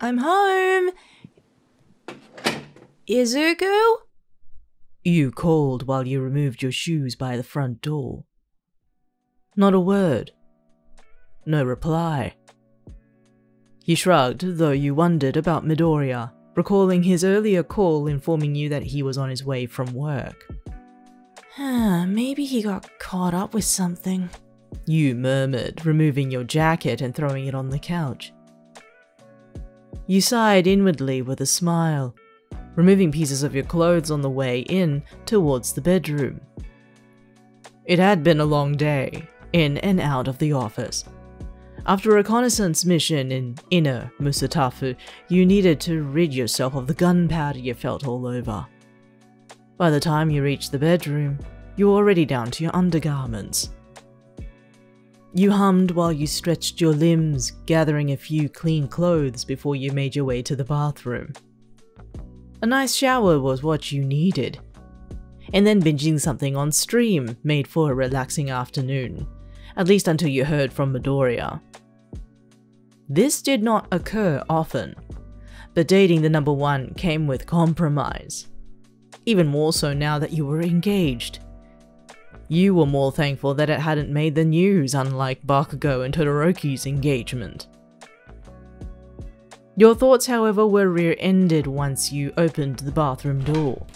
I'm home. Izuku? You called while you removed your shoes by the front door. Not a word. No reply. He shrugged, though you wondered about Midoriya, recalling his earlier call informing you that he was on his way from work. Maybe he got caught up with something. You murmured, removing your jacket and throwing it on the couch. You sighed inwardly with a smile, removing pieces of your clothes on the way in towards the bedroom. It had been a long day, in and out of the office. After a reconnaissance mission in inner Musutafu, you needed to rid yourself of the gunpowder you felt all over. By the time you reached the bedroom, you were already down to your undergarments. You hummed while you stretched your limbs, gathering a few clean clothes before you made your way to the bathroom. A nice shower was what you needed. And then binging something on stream made for a relaxing afternoon, at least until you heard from Midoriya. This did not occur often, but dating the number one came with compromise. Even more so now that you were engaged. You were more thankful that it hadn't made the news, unlike Bakugo and Todoroki's engagement. Your thoughts, however, were rear-ended once you opened the bathroom door.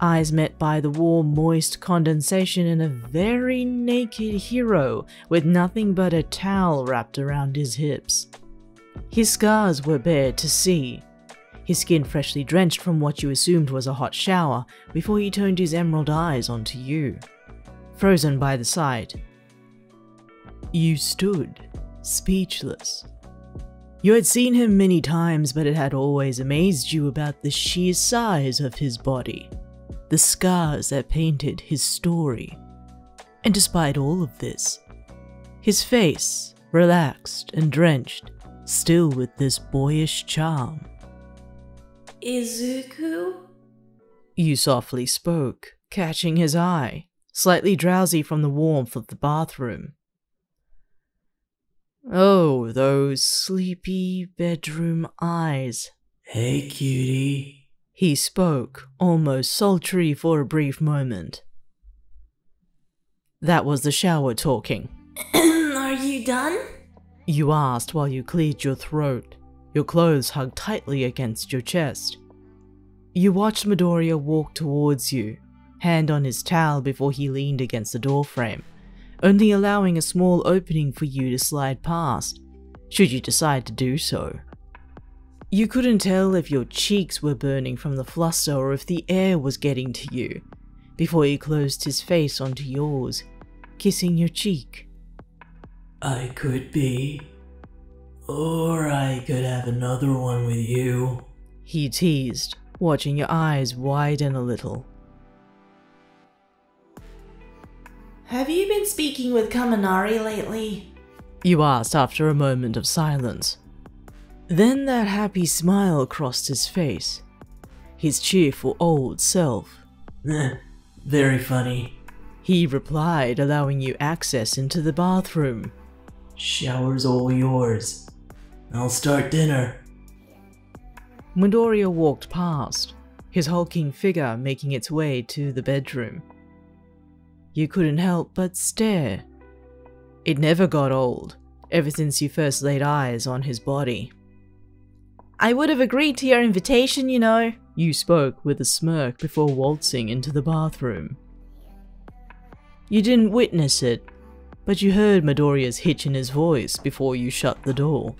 Eyes met by the warm, moist condensation in a very naked hero with nothing but a towel wrapped around his hips. His scars were bare to see, his skin freshly drenched from what you assumed was a hot shower before he turned his emerald eyes onto you frozen by the sight. You stood, speechless. You had seen him many times, but it had always amazed you about the sheer size of his body, the scars that painted his story. And despite all of this, his face, relaxed and drenched, still with this boyish charm. Izuku? You softly spoke, catching his eye slightly drowsy from the warmth of the bathroom. Oh, those sleepy bedroom eyes. Hey, cutie. He spoke, almost sultry for a brief moment. That was the shower talking. Are you done? You asked while you cleared your throat, your clothes hugged tightly against your chest. You watched Midoriya walk towards you, hand on his towel before he leaned against the doorframe, only allowing a small opening for you to slide past, should you decide to do so. You couldn't tell if your cheeks were burning from the fluster or if the air was getting to you, before he closed his face onto yours, kissing your cheek. I could be. Or I could have another one with you. He teased, watching your eyes widen a little. Have you been speaking with Kaminari lately? You asked after a moment of silence. Then that happy smile crossed his face, his cheerful old self. Very funny. He replied, allowing you access into the bathroom. Shower's all yours. I'll start dinner. Midoriya walked past, his hulking figure making its way to the bedroom. You couldn't help but stare. It never got old, ever since you first laid eyes on his body. I would have agreed to your invitation, you know. You spoke with a smirk before waltzing into the bathroom. You didn't witness it, but you heard Midoriya's hitch in his voice before you shut the door.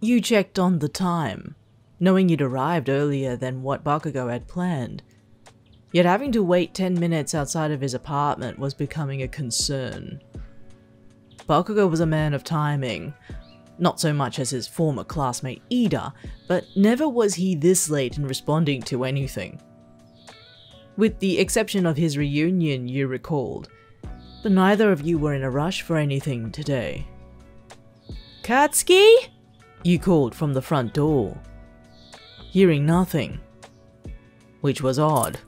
You checked on the time, knowing you'd arrived earlier than what Bakugo had planned. Yet having to wait 10 minutes outside of his apartment was becoming a concern. Bakugo was a man of timing, not so much as his former classmate Iida, but never was he this late in responding to anything. With the exception of his reunion, you recalled, but neither of you were in a rush for anything today. Katsuki? You called from the front door. hearing nothing, which was odd.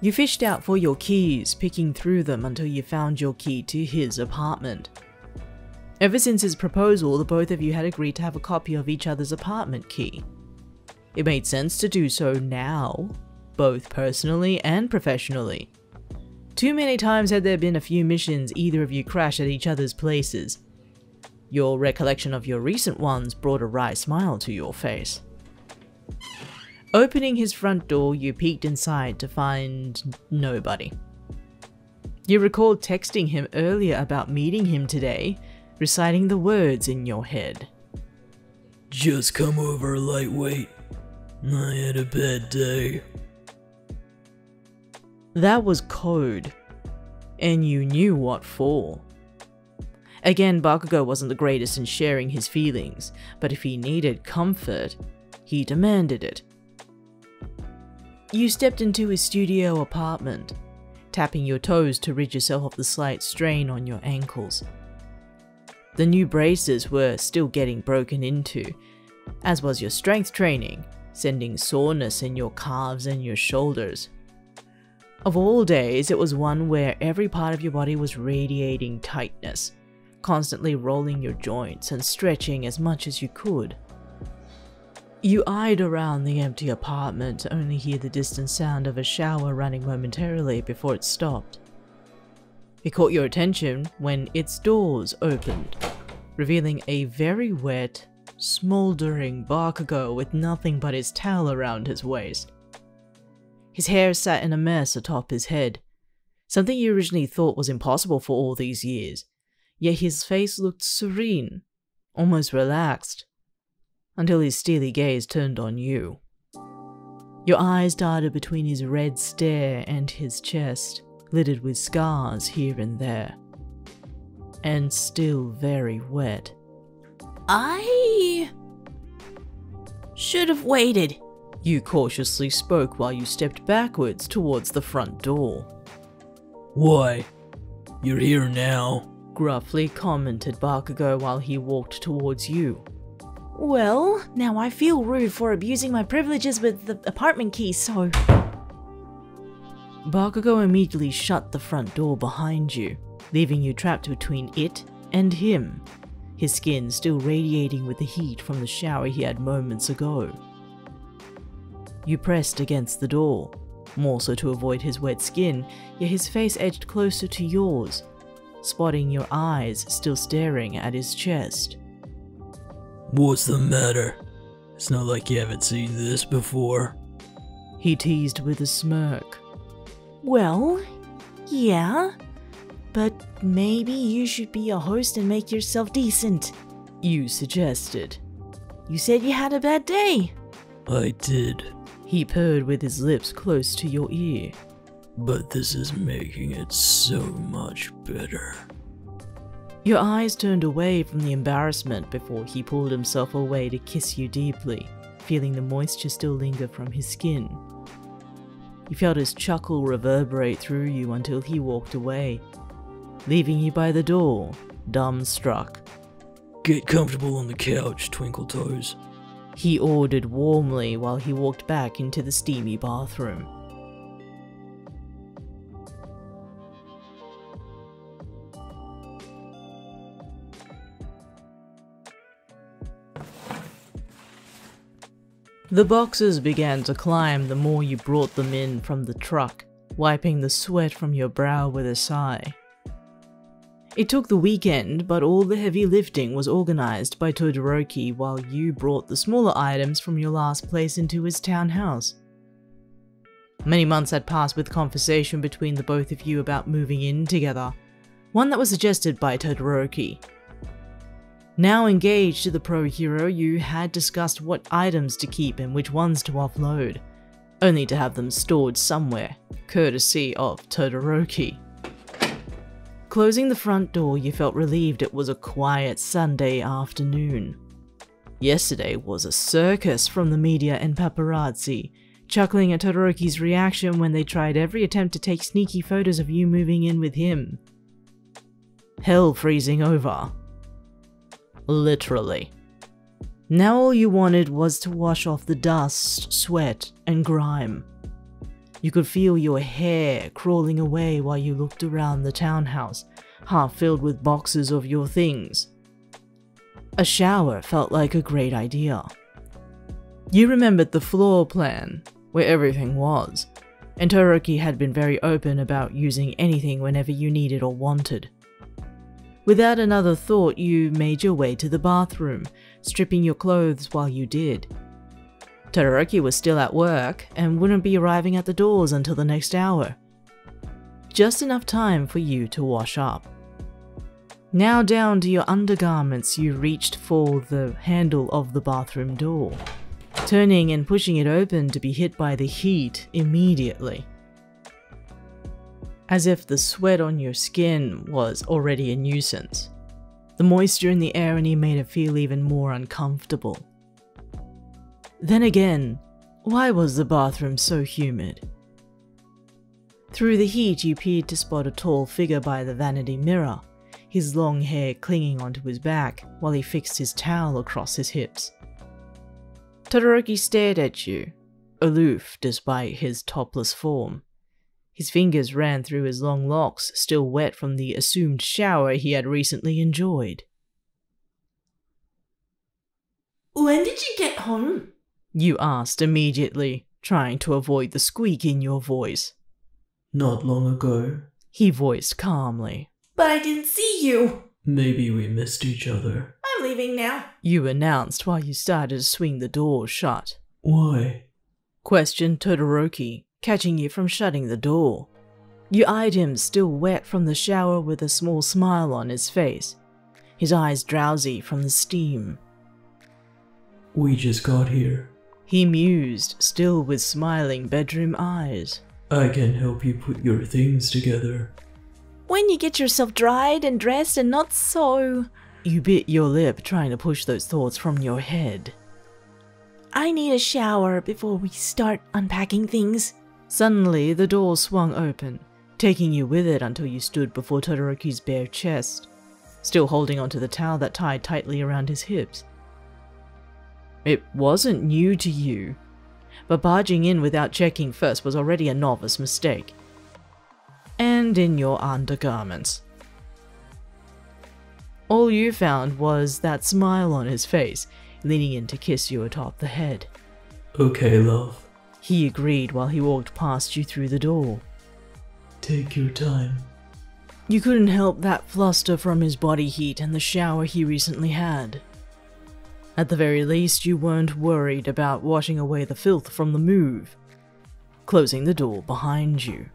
You fished out for your keys, picking through them until you found your key to his apartment. Ever since his proposal, the both of you had agreed to have a copy of each other's apartment key. It made sense to do so now, both personally and professionally. Too many times had there been a few missions either of you crashed at each other's places. Your recollection of your recent ones brought a wry smile to your face. Opening his front door, you peeked inside to find nobody. You recalled texting him earlier about meeting him today, reciting the words in your head. Just come over, lightweight. I had a bad day. That was code, and you knew what for. Again, Bakugo wasn't the greatest in sharing his feelings, but if he needed comfort, he demanded it. You stepped into his studio apartment, tapping your toes to rid yourself of the slight strain on your ankles. The new braces were still getting broken into, as was your strength training, sending soreness in your calves and your shoulders. Of all days, it was one where every part of your body was radiating tightness, constantly rolling your joints and stretching as much as you could. You eyed around the empty apartment to only hear the distant sound of a shower running momentarily before it stopped. It caught your attention when its doors opened, revealing a very wet, smoldering Bakugo with nothing but his towel around his waist. His hair sat in a mess atop his head, something you originally thought was impossible for all these years, yet his face looked serene, almost relaxed, until his steely gaze turned on you. Your eyes darted between his red stare and his chest, littered with scars here and there, and still very wet. I should have waited. You cautiously spoke while you stepped backwards towards the front door. Why? You're here now. Gruffly commented Bakugo while he walked towards you. Well, now I feel rude for abusing my privileges with the apartment key, so. Bakugo immediately shut the front door behind you, leaving you trapped between it and him, his skin still radiating with the heat from the shower he had moments ago. You pressed against the door, more so to avoid his wet skin, yet his face edged closer to yours, spotting your eyes still staring at his chest. What's the matter? It's not like you haven't seen this before. He teased with a smirk. Well, yeah. But maybe you should be a host and make yourself decent. You suggested. You said you had a bad day. I did, He purred with his lips close to your ear. But this is making it so much better. Your eyes turned away from the embarrassment before he pulled himself away to kiss you deeply, feeling the moisture still linger from his skin. You felt his chuckle reverberate through you until he walked away, leaving you by the door, dumbstruck. Get comfortable on the couch, Twinkle Toes. He ordered warmly while he walked back into the steamy bathroom. The boxes began to climb the more you brought them in from the truck, wiping the sweat from your brow with a sigh. It took the weekend, but all the heavy lifting was organized by Todoroki while you brought the smaller items from your last place into his townhouse. Many months had passed with conversation between the both of you about moving in together, one that was suggested by Todoroki. Now engaged to the pro hero, you had discussed what items to keep and which ones to offload, only to have them stored somewhere, courtesy of Todoroki. Closing the front door, you felt relieved it was a quiet Sunday afternoon. Yesterday was a circus from the media and paparazzi, chuckling at Todoroki's reaction when they tried every attempt to take sneaky photos of you moving in with him. Hell freezing over. Literally. Now all you wanted was to wash off the dust, sweat, and grime. You could feel your hair crawling away while you looked around the townhouse, half filled with boxes of your things. A shower felt like a great idea. You remembered the floor plan, where everything was, and Todoroki had been very open about using anything whenever you needed or wanted. Without another thought, you made your way to the bathroom, stripping your clothes while you did. Todoroki was still at work and wouldn't be arriving at the doors until the next hour. Just enough time for you to wash up. Now down to your undergarments, you reached for the handle of the bathroom door, turning and pushing it open to be hit by the heat immediately. As if the sweat on your skin was already a nuisance. The moisture in the air only made it feel even more uncomfortable. Then again, why was the bathroom so humid? Through the heat, you peered to spot a tall figure by the vanity mirror, his long hair clinging onto his back while he fixed his towel across his hips. Todoroki stared at you, aloof despite his topless form. His fingers ran through his long locks, still wet from the assumed shower he had recently enjoyed. When did you get home? You asked immediately, trying to avoid the squeak in your voice. Not long ago. He voiced calmly. But I didn't see you. Maybe we missed each other. I'm leaving now. You announced while you started to swing the door shut. Why? Questioned Todoroki, catching you from shutting the door. You eyed him, still wet from the shower, with a small smile on his face, his eyes drowsy from the steam. We just got here. He mused, still with smiling bedroom eyes. I can help you put your things together. When you get yourself dried and dressed and not so. You bit your lip, trying to push those thoughts from your head. I need a shower before we start unpacking things. Suddenly, the door swung open, taking you with it until you stood before Todoroki's bare chest, still holding onto the towel that tied tightly around his hips. It wasn't new to you, but barging in without checking first was already a novice mistake. And in your undergarments. All you found was that smile on his face, leaning in to kiss you atop the head. Okay, love. He agreed while he walked past you through the door. Take your time. You couldn't help that fluster from his body heat and the shower he recently had. At the very least, you weren't worried about washing away the filth from the move, closing the door behind you.